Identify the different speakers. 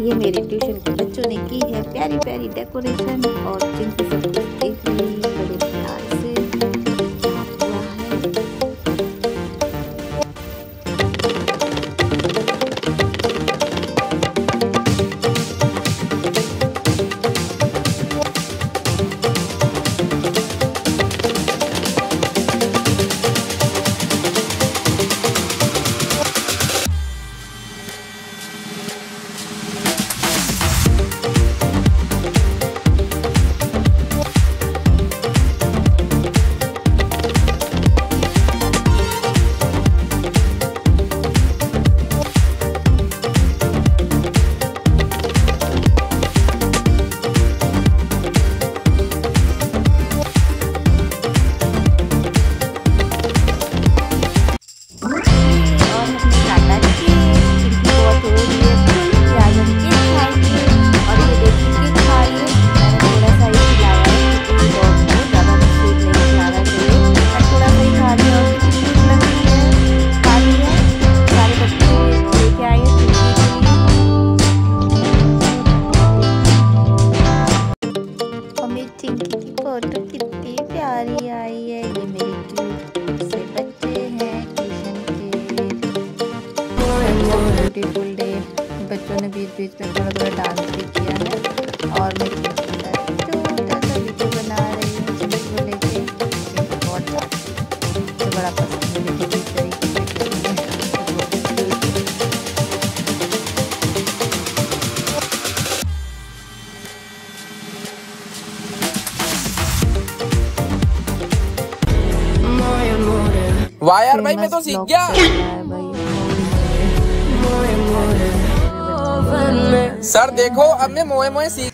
Speaker 1: ये मेरे ट्यूशन के बच्चों ने की है। प्यारी प्यारी डेकोरेशन और जिनकी सब कुछ देख रही बड़े कितनी प्यारी आई है ये मेरी क्यूट से बच्चे हैं ट्यूशन के ब्यूटीफुल डे बच्चों ने बीच बीच में थोड़ा थोड़ा डांस भी किया है। और
Speaker 2: वाह यार भाई मैं तो सीख गया। सर देखो अब मैं मोए मोए सीख